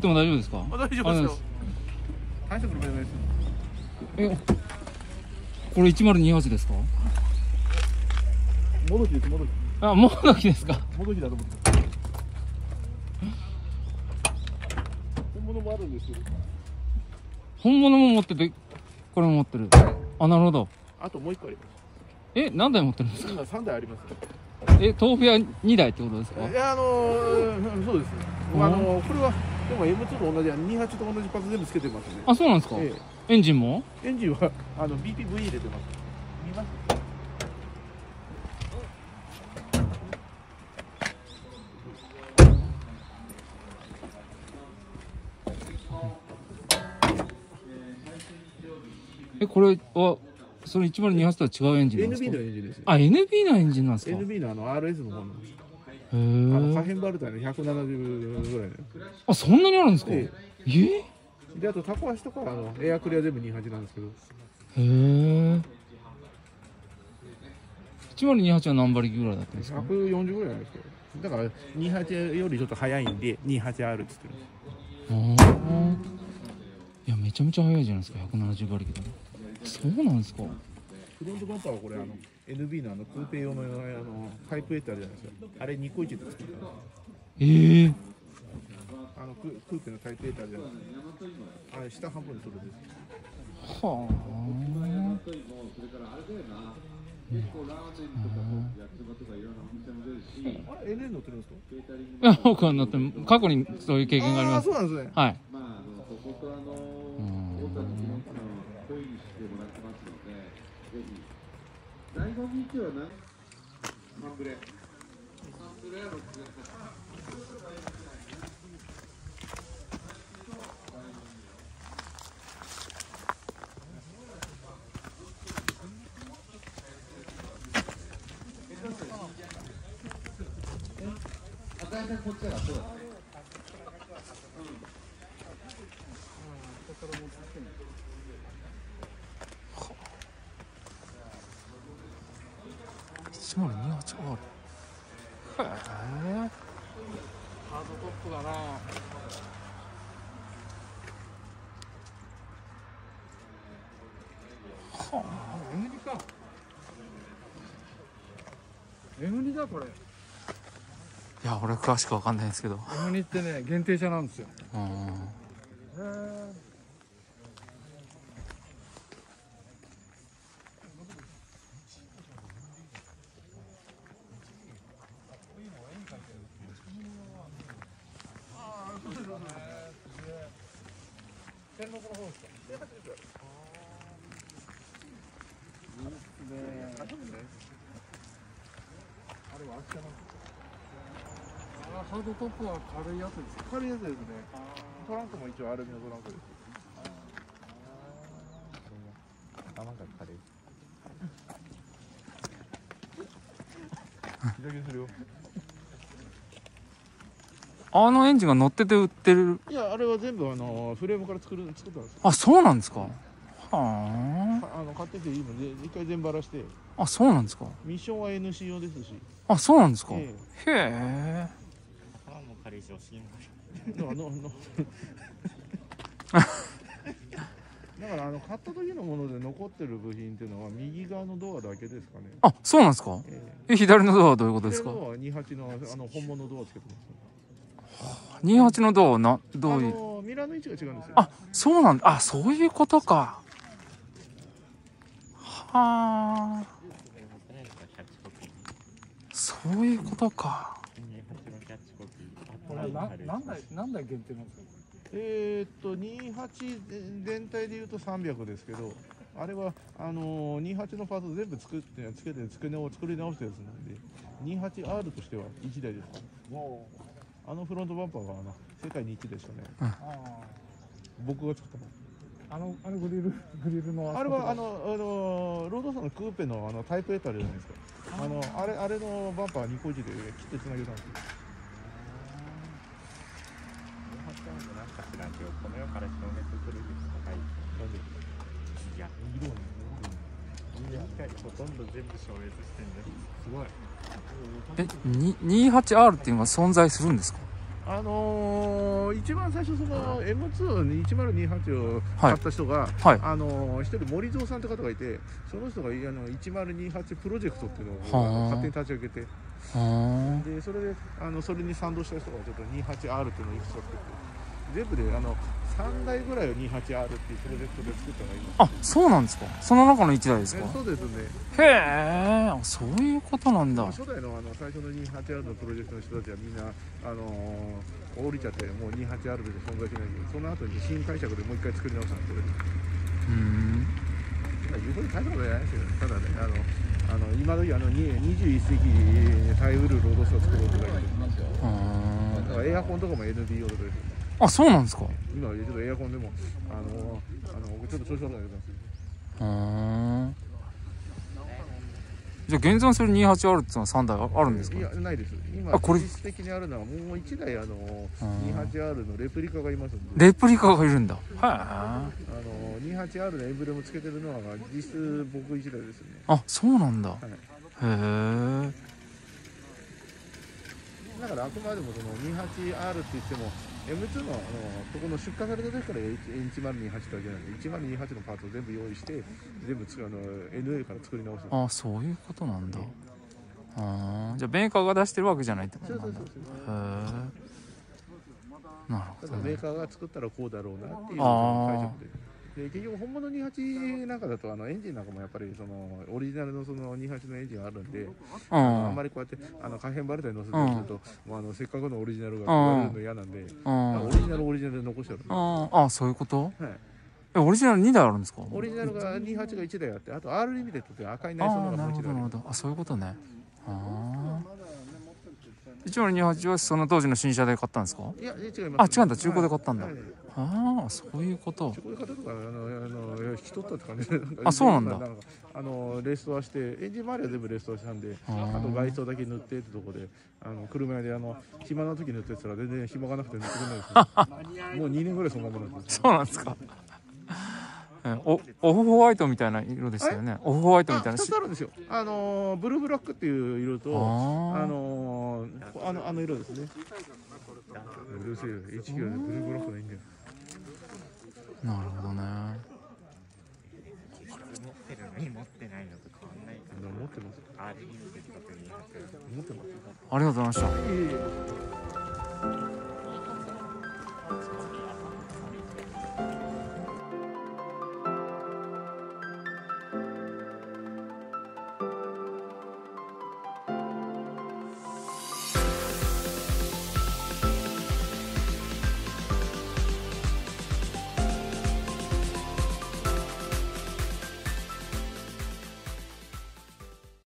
っても大丈夫ですか？あ大丈夫ですあよ大したことないです。えこれ1028ですか？もどきですもどきあもうだけですか？もどきだと思って。本物もあるんですよ。本物も持っててこれも持ってる。あなるほど。あともう一個ありまえ何台持ってるんですか？す今三台あります。え豆腐屋2台ってことですか？いやあのー、そうです。うんあのー、これはでも M2 と同じ28と同じパーツ全部つけてますね。あそうなんですか、えエンジンも？えエンジンはあの BPV 入れてます。見ます？えこれはその1028とは違うエンジンなんです NB かのエンジンですよ。あ NB のエンジンなんですか？へ NB のあの RS の方のえあの可変バルタの170ぐらいのあそんなにあるんですか？ええ。であとタコ足とかはあのエアクリア全部28なんですけど。へえ1028は何馬力ぐらいだったんですか？140ぐらいなんですけど。だから28よりちょっと速いんで 28R っつってるんです。あー。いやめちゃめちゃ速いじゃないですか170馬力で。そうなんですか。フロントバンパーはこれあの NB のあのクーペ用のあのタイプ A ってあるじゃないですか。あれ2個1で作ったええあのククーペのタイプ A ってあるじゃないですか。あれ下半分でそれですはあ。れ NN 乗ってるんですか？僕は乗って過去にそういう経験があります。あそうなんですね。はい。まあ、あのそことあの、第五日は何マンブレ。マンブレは六月。こっちはそうだね。1028 R へえハードトップだな。はあ M 2か M 2だこれ。いや俺詳しくわかんないんですけど。M 2ってね限定車なんですようんへえあハードトップは軽いやつです。か軽いやつですね。トランクも一応アルミのトランクです。頭が軽い左にす。るよあのエンジンが乗ってて売ってる。いやあれは全部あのフレームから作る作ったんですよ。あそうなんですか。はあ。の買ってていいので一回全部ばらして。ああそうなんですか。ミッションは NC 用ですし。あそうなんですか、えへえ。だからののだからあの買った時のもので残ってる部品っていうのは右側のドアだけですかね。あそうなんですか。ええ。左のドアはどういうことえですか？左のドアは28のあの本物のドアつけてます。28のドアはなどういう？あのミラーの位置が違うんですよ。あそうなんだ。あそういうことか。はあ。そういうことか。これな何台何台限定なんですかえーっと28全体で言うと300ですけど、あれはあの28のパーツ全部作ってつけて作り直作り直したやつなんで、28R としては1台です。もあのフロントバンパーはあの世界に1でしたね。うあ僕が作ったの。ああのあのグリルグリルのあれはあのあのロードさんのクーペのあのタイプてあるじゃないですか。あのあれあれのバンパー2個1で切ってつなげたんですよ。なんか知らんけど、この世から消滅する率高い。なんでいや、色はね光ほとんど全部消滅してんだよ。すごい。えに 28R っていうのは存在するんですか？ああのー、一番最初その M21028 を買った人が、はい。あのー、一人森蔵さんって方がいてその人があの1028プロジェクトっていうのをはあ。勝手に立ち上げて。はでそれであのそれに賛同した人がちょっと 28R っていうのをいくつか作って全部であの3台ぐらいを 28R っていうプロジェクトで作ったのがいますあそうなんですか？その中の1台ですか？えそうですね。へえあそういうことなんだ。初代のあの最初の 28R のプロジェクトの人たちはみんな、あのー降りちゃってもう 28R で存在しないけどその後に新解釈でもう一回作り直したんですけどうーん。まあ言うこと大したことじゃないですよ。ただねあのあの今時あのに21世紀に耐えうるロードスを作ろうとか言ってあだからエアコンとかも NBO とかですーあそうなんですか？今はちょっとエアコンでもあのあの僕ちょっと調子悪くなってます。けどはー。じゃあ現存する 28R っていうのは3台ああるんですか？いやないです。今あこれ。実質的にあるのはもう1台あのん 28R のレプリカがいますんで。レプリカがいるんだ。はあの 28R のエンブレムつけてるのは実質僕1台ですね。いあそうなんだ、い。へえだからあくまでもその 28R って言っても M2 のあのとこの出荷された時から H- H1028 だけなんで1028のパーツを全部用意して全部あの NA から作り直す。あそういうことなんだ。あーじゃあメーカーが出してるわけじゃないってことなんだ。そうそうそうへえなるほどね。ーカーが作ったらこうだろうなっていう解釈で。で結局本物28なんかだとあのエンジンなんかもやっぱりそのオリジナルのその28のエンジンがあるんで、あんまりこうやってあの可変バルタに乗せたりすると、もうあのせっかくのオリジナルが壊れるの嫌なんで、うん。オリジナルオリジナルで残してあるああそういうこと？はい、えオリジナル2台あるんですか？オリジナルが28が1台あってあと R リミテッドって赤いあ内装のがもう1台ある。ほどなるほど。あそういうことね。ああ10228はその当時の新車で買ったんですか？いや違いあます。違うんだ。中古で買ったんだ。はい。はいああそういうこと。中古で買ったとかあのあの引き取ったって感じ。でなんかあそうなんだ。かあのレストアしてエンジン周りは全部レストアしたんであ。と外装だけ塗ってってとこであの車屋であの暇な時塗ってたら全然暇がなくて塗ってくれないですよ。もう2年ぐらいそのままなんですそうなんですか。えおオフホワイトみたいな色ですよね。オフホワイトみたいあな2つあるんですよ。あのブルーブラックっていう色とああのあのあの色ですね。うるせえよ HQ でブルーブラックないんだよあなるほどね。持ってるのに持ってないのと変わんない。か持ってます。ら R リミテッドと28持ってますありがとうございました